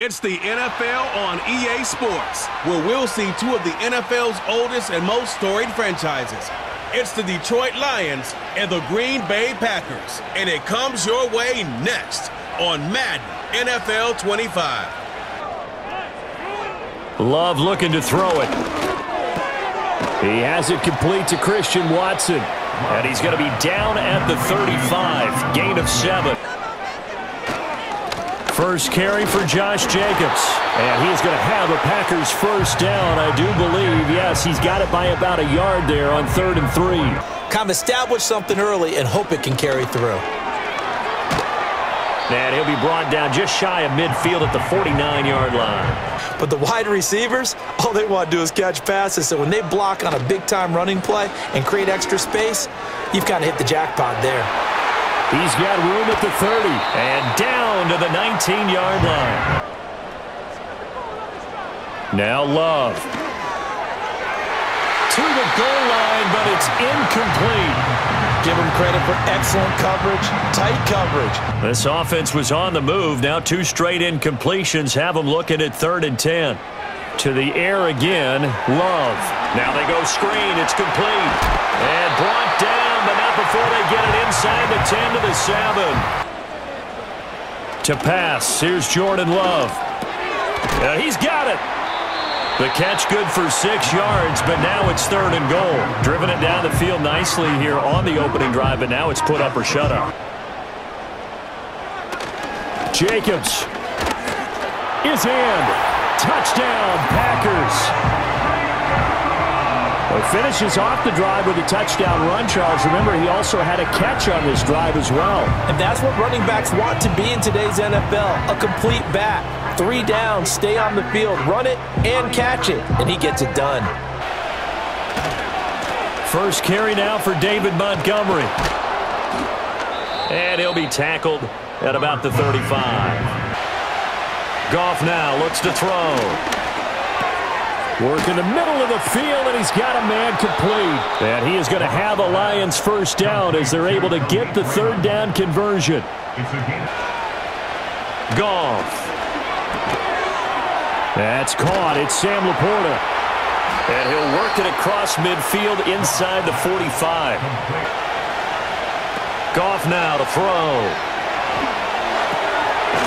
It's the NFL on EA Sports, where we'll see two of the NFL's oldest and most storied franchises. It's the Detroit Lions and the Green Bay Packers, and it comes your way next on Madden NFL 25. Love looking to throw it. He has it complete to Christian Watson, and he's going to be down at the 35, gain of seven. First carry for Josh Jacobs. And he's going to have a Packers first down, I do believe. Yes, he's got it by about a yard there on third and three. Kind of establish something early and hope it can carry through. And he'll be brought down just shy of midfield at the 49-yard line. But the wide receivers, all they want to do is catch passes. So when they block on a big-time running play and create extra space, you've kind of hit the jackpot there. He's got room at the 30 and down to the 19-yard line. Now Love. To the goal line, but it's incomplete. Give him credit for excellent coverage, tight coverage. This offense was on the move. Now two straight incompletions have them looking at third and 10. To the air again, Love. Now they go screen. It's complete. And brought down before they get it inside the 10 to the 7. To pass, here's Jordan Love. Uh, he's got it. The catch good for six yards, but now it's third and goal. Driven it down the field nicely here on the opening drive, but now it's put up or shut up. Jacobs is in. Touchdown, Packers. Well, finishes off the drive with a touchdown run, Charles. Remember, he also had a catch on this drive as well. And that's what running backs want to be in today's NFL, a complete back. Three down, stay on the field, run it, and catch it. And he gets it done. First carry now for David Montgomery. And he'll be tackled at about the 35. Goff now looks to throw. Work in the middle of the field, and he's got a man complete. And he is going to have a Lions first down as they're able to get the third down conversion. Goff. That's caught. It's Sam LaPorta. And he'll work it across midfield inside the 45. Goff now to throw.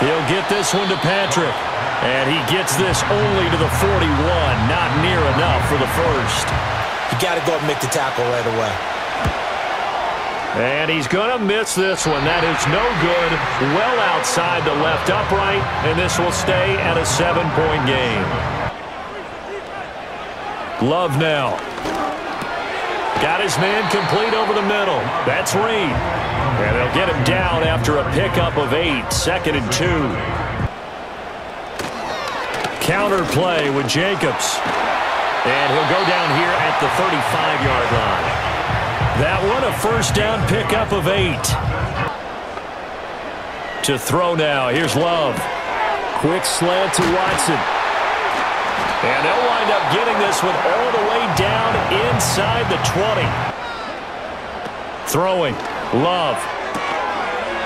He'll get this one to Patrick. And he gets this only to the 41. Not near enough for the first. You got to go and make the tackle right away. And he's going to miss this one. That is no good. Well outside the left upright. And this will stay at a seven-point game. Love now. Got his man complete over the middle. That's Reed. And they'll get him down after a pickup of eight. Second and two. Counter play with Jacobs. And he'll go down here at the 35-yard line. That one a first down pickup of eight. To throw now. Here's Love. Quick slant to Watson. And they'll wind up getting this one all the way down inside the 20. Throwing. Love.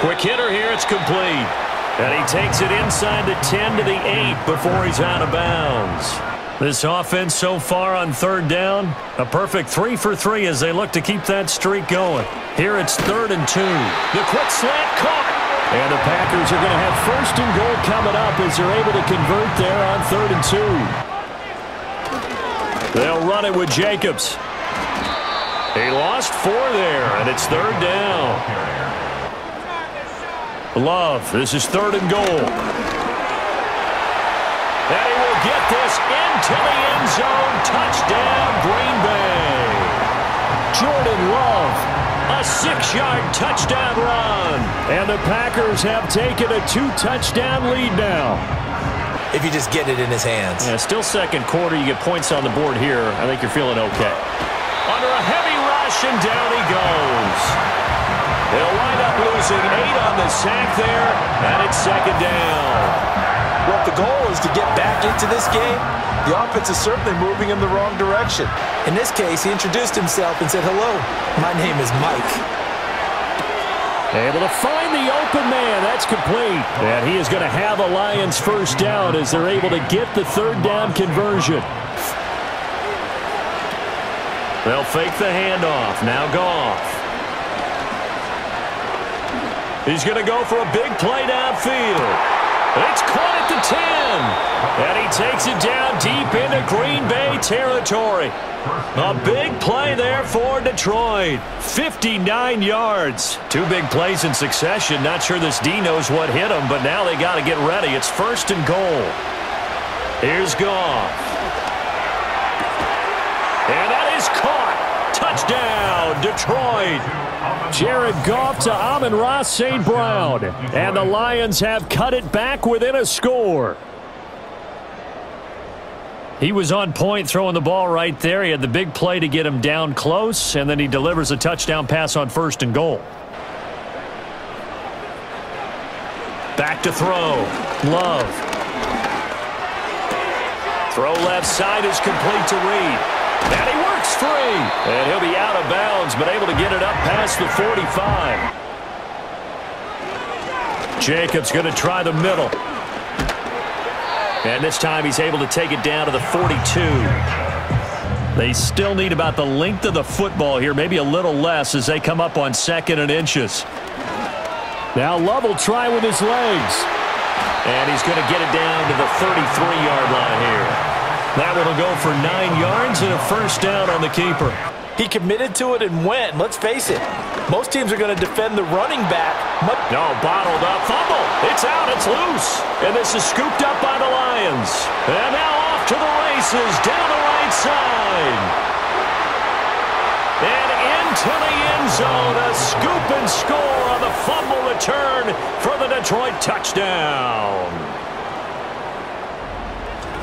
Quick hitter here. It's complete. And he takes it inside the 10 to the 8 before he's out of bounds. This offense so far on third down, a perfect three for three as they look to keep that streak going. Here it's third and two. The quick slant caught. And the Packers are going to have first and goal coming up as they're able to convert there on third and two. They'll run it with Jacobs. He lost four there, and it's third down. Love, this is third and goal. And he will get this into the end zone. Touchdown, Green Bay. Jordan Love, a six-yard touchdown run. And the Packers have taken a two-touchdown lead now. If you just get it in his hands. Yeah, still second quarter. You get points on the board here. I think you're feeling okay. Under a heavy rush, and down he goes. They'll losing eight on the sack there, and it's second down. Well, if the goal is to get back into this game, the offense is certainly moving in the wrong direction. In this case, he introduced himself and said, hello, my name is Mike. Able to find the open man. That's complete. And he is going to have a Lions first down as they're able to get the third down conversion. They'll fake the handoff. Now Goff. He's going to go for a big play downfield. It's caught at the 10. And he takes it down deep into Green Bay territory. A big play there for Detroit. 59 yards. Two big plays in succession. Not sure this D knows what hit him, but now they got to get ready. It's first and goal. Here's Goff. And that is caught. Touchdown, Detroit. Jared Goff to Amon-Ra St. Brown. And the Lions have cut it back within a score. He was on point throwing the ball right there. He had the big play to get him down close, and then he delivers a touchdown pass on first and goal. Back to throw. Love. Throw left side is complete to Reed. He free. And he'll be out of bounds, but able to get it up past the 45. Jacobs going to try the middle. And this time he's able to take it down to the 42. They still need about the length of the football here, maybe a little less as they come up on second and inches. Now Love will try with his legs. And he's going to get it down to the 33-yard line here. That one will go for nine yards and a first down on the keeper. He committed to it and went. Let's face it, most teams are going to defend the running back. But no, bottled up. Fumble. It's out. It's loose. And this is scooped up by the Lions. And now off to the races down the right side. And into the end zone. A scoop and score on the fumble return for the Detroit touchdown.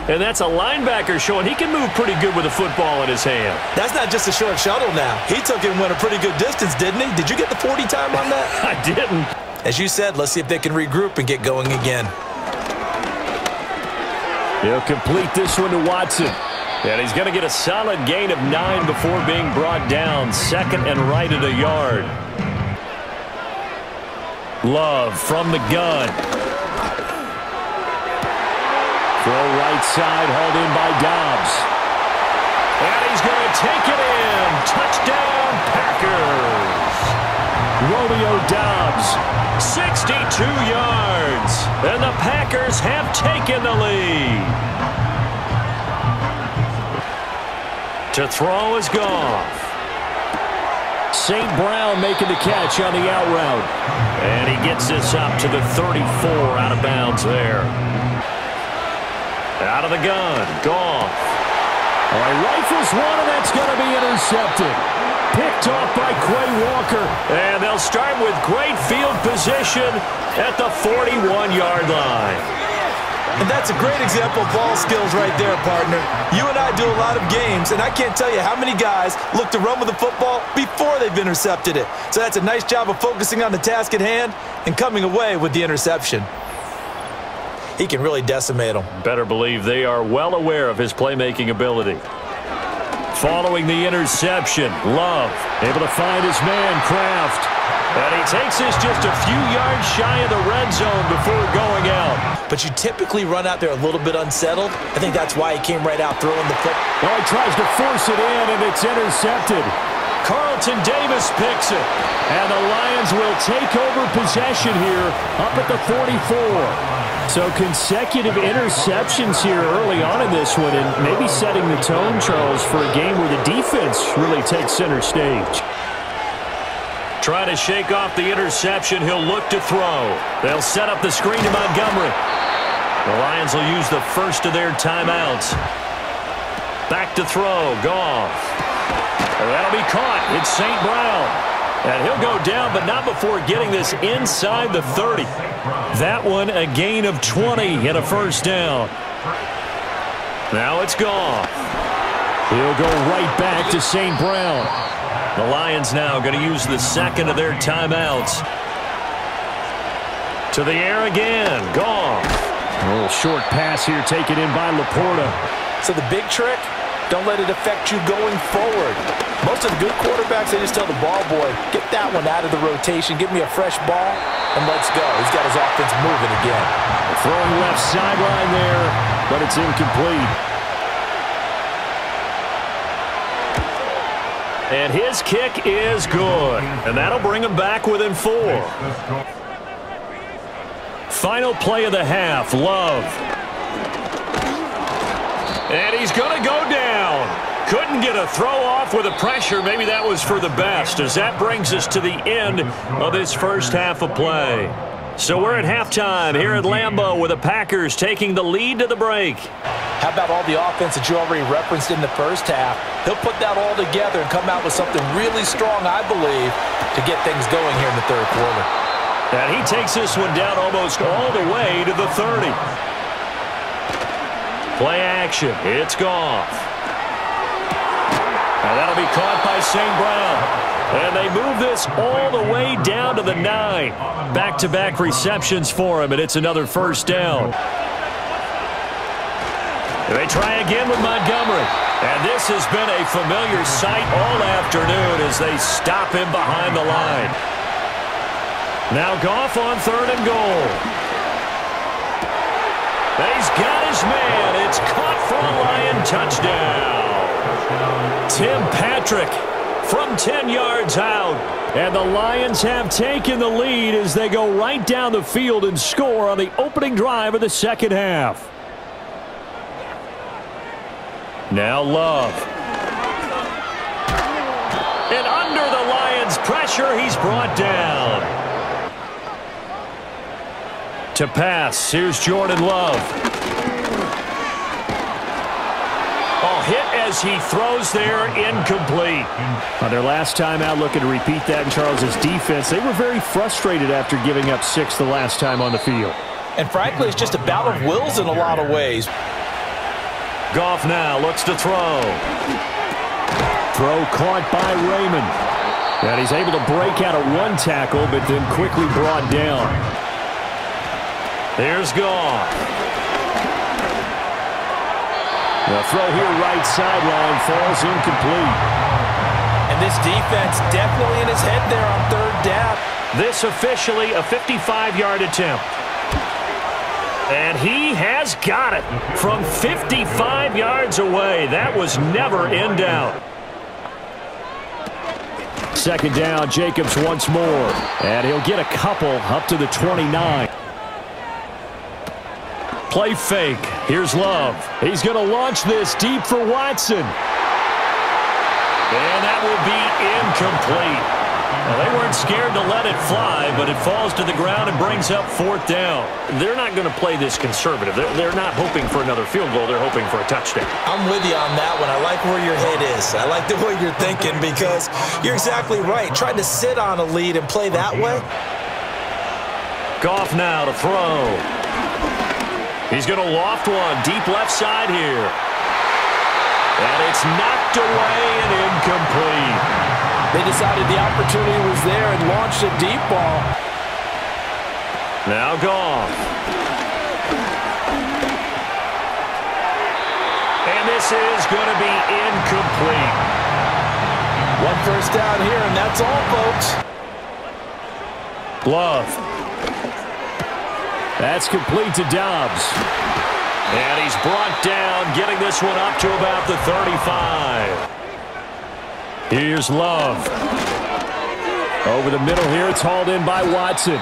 And that's a linebacker showing he can move pretty good with a football in his hand. That's not just a short shuttle now. He took it and went a pretty good distance, didn't he? Did you get the 40 time on that? I didn't. As you said, let's see if they can regroup and get going again. He'll complete this one to Watson. And he's going to get a solid gain of nine before being brought down. Second and right at a yard. Love from the gun. Throw right side, hauled in by Doubs. And he's going to take it in. Touchdown, Packers. Romeo Doubs, 62 yards. And the Packers have taken the lead. To throw is Goff. St. Brown making the catch on the out route. And he gets this up to the 34 out of bounds there. Out of the gun. Goff. Oh, he rifles one, and that's going to be intercepted. Picked off by Quay Walker. And they'll start with great field position at the 41-yard line. And that's a great example of ball skills right there, partner. You and I do a lot of games, and I can't tell you how many guys look to run with the football before they've intercepted it. So that's a nice job of focusing on the task at hand and coming away with the interception he can really decimate them. Better believe they are well aware of his playmaking ability. Following the interception, Love able to find his man, Kraft. And he takes this just a few yards shy of the red zone before going out. But you typically run out there a little bit unsettled. I think that's why he came right out throwing the foot. Well, he tries to force it in, and it's intercepted. Carlton Davis picks it. And the Lions will take over possession here up at the 44. So consecutive interceptions here early on in this one and maybe setting the tone, Charles, for a game where the defense really takes center stage. Trying to shake off the interception. He'll look to throw. They'll set up the screen to Montgomery. The Lions will use the first of their timeouts. Back to throw. Goff. That'll be caught. It's St. Brown. And he'll go down, but not before getting this inside the 30. That one a gain of 20 and a first down. Now it's gone. He'll go right back to St. Brown. The Lions now going to use the second of their timeouts. To the air again. Gone. A little short pass here taken in by LaPorta. So the big trick Don't let it affect you going forward. Most of the good quarterbacks, they just tell the ball boy, get that one out of the rotation, give me a fresh ball, and let's go. He's got his offense moving again. Throwing left sideline there, but it's incomplete. And his kick is good. And that'll bring him back within four. Final play of the half, Love. And he's going to go down. Couldn't get a throw off with the pressure. Maybe that was for the best as that brings us to the end of this first half of play. So we're at halftime here at Lambeau with the Packers taking the lead to the break. How about all the offense that you already referenced in the first half? He'll put that all together and come out with something really strong, I believe, to get things going here in the third quarter. And he takes this one down almost all the way to the 30. Play action. It's Goff. And that'll be caught by St. Brown. And they move this all the way down to the nine. Back-to-back -back receptions for him, and it's another first down. They try again with Montgomery. And this has been a familiar sight all afternoon as they stop him behind the line. Now Goff on third and goal. He's got his man. Touchdown. Tim Patrick from 10 yards out. And the Lions have taken the lead as they go right down the field and score on the opening drive of the second half. Now Love. And under the Lions' pressure, he's brought down. To pass, here's Jordan Love. Oh, hit as he throws there, incomplete. On their last time out, looking to repeat that in Charles's defense, they were very frustrated after giving up six the last time on the field. And frankly, it's just a battle of wills in a lot of ways. Goff now looks to throw. Throw caught by Raymond. And he's able to break out of one tackle, but then quickly brought down. There's Goff. The throw here right sideline falls incomplete. And this defense definitely in his head there on third down. This officially a 55-yard attempt. And he has got it from 55 yards away. That was never in doubt. Second down, Jacobs once more. And he'll get a couple up to the 29. Play fake. Here's Love. He's going to launch this deep for Watson. And that will be incomplete. Well, they weren't scared to let it fly, but it falls to the ground and brings up fourth down. They're not going to play this conservative. They're, they're not hoping for another field goal. They're hoping for a touchdown. I'm with you on that one. I like where your head is. I like the way you're thinking because you're exactly right. Trying to sit on a lead and play that way. Goff now to throw. He's going to loft one deep left side here. And it's knocked away and incomplete. They decided the opportunity was there and launched a deep ball. Now gone. And this is going to be incomplete. One first down here, and that's all, folks. Love. That's complete to Doubs. And he's brought down, getting this one up to about the 35. Here's Love. Over the middle here, it's hauled in by Watson.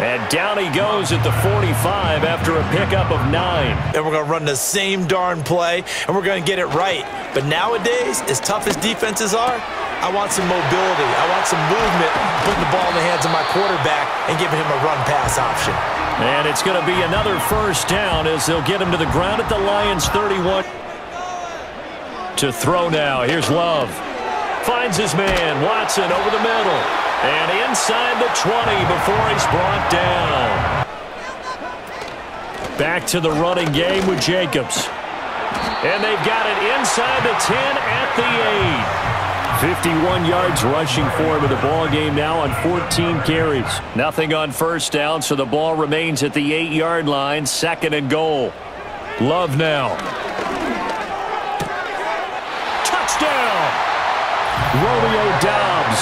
And down he goes at the 45 after a pickup of nine. And we're going to run the same darn play, and we're going to get it right. But nowadays, as tough as defenses are, I want some mobility. I want some movement, putting the ball in the hands of my quarterback and giving him a run-pass option. And it's going to be another first down as they'll get him to the ground at the Lions' 31. To throw now. Here's Love. Finds his man, Watson, over the middle. And inside the 20 before he's brought down. Back to the running game with Jacobs. And they've got it inside the 10 at the 8. 51 yards rushing for him in the ball game now on 14 carries. Nothing on first down, so the ball remains at the 8-yard line, second and goal. Love now. touchdown. Romeo Doubs,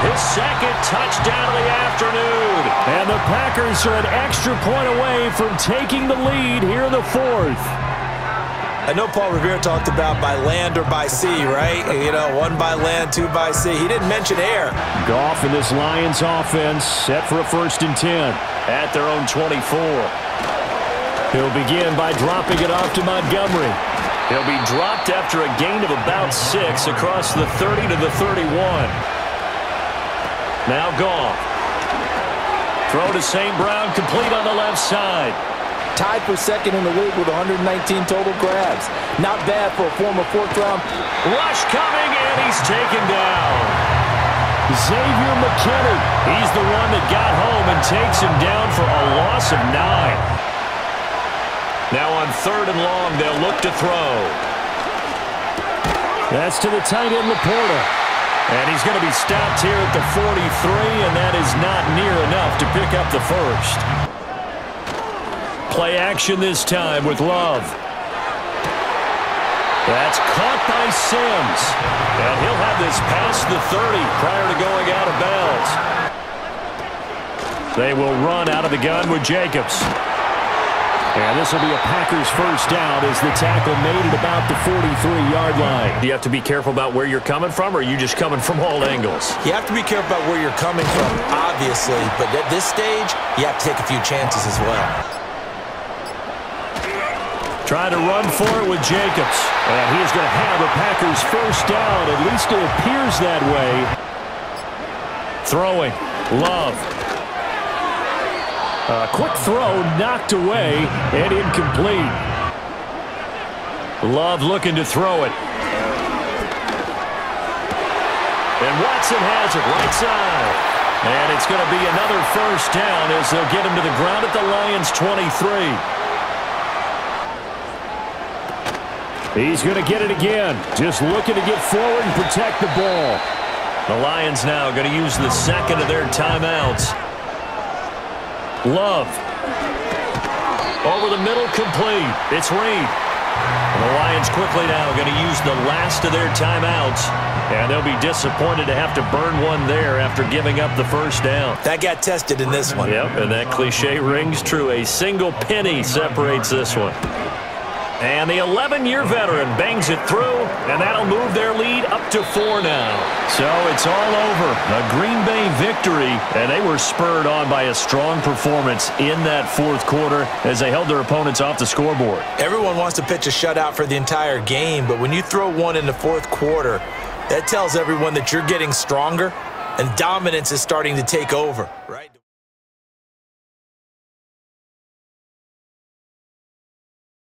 his second touchdown of the afternoon. And the Packers are an extra point away from taking the lead here in the fourth. I know Paul Revere talked about by land or by sea, right? You know, one by land, two by sea. He didn't mention air. Goff and this Lions offense set for a first and 10 at their own 24. He'll begin by dropping it off to Montgomery. He'll be dropped after a gain of about six across the 30 to the 31. Now Goff. Throw to St. Brown, complete on the left side tied for second in the league with 119 total grabs. Not bad for a former fourth-round. Rush coming, and he's taken down. Xavier McKinney. He's the one that got home and takes him down for a loss of nine. Now on third and long, they'll look to throw. That's to the tight end, LaPorta. And he's going to be stopped here at the 43, and that is not near enough to pick up the first. Play action this time with Love. That's caught by Sims. And he'll have this past the 30 prior to going out of bounds. They will run out of the gun with Jacobs. And this will be a Packers first down as the tackle made it about the 43-yard line. Do you have to be careful about where you're coming from, or are you just coming from all angles? You have to be careful about where you're coming from, obviously. But at this stage, you have to take a few chances as well. Trying to run for it with Jacobs. And he's going to have a Packers first down. At least it appears that way. Throwing. Love. A quick throw knocked away and incomplete. Love looking to throw it. And Watson has it right side. And it's going to be another first down as they'll get him to the ground at the Lions 23. He's going to get it again. Just looking to get forward and protect the ball. The Lions now going to use the second of their timeouts. Love. Over the middle, complete. It's Reed. And the Lions quickly now going to use the last of their timeouts. And they'll be disappointed to have to burn one there after giving up the first down. That got tested in this one. Yep, and that cliche rings true. A single penny separates this one. And the 11-year veteran bangs it through, and that'll move their lead up to four now. So it's all over. A Green Bay victory, and they were spurred on by a strong performance in that fourth quarter as they held their opponents off the scoreboard. Everyone wants to pitch a shutout for the entire game, but when you throw one in the fourth quarter, that tells everyone that you're getting stronger and dominance is starting to take over, right?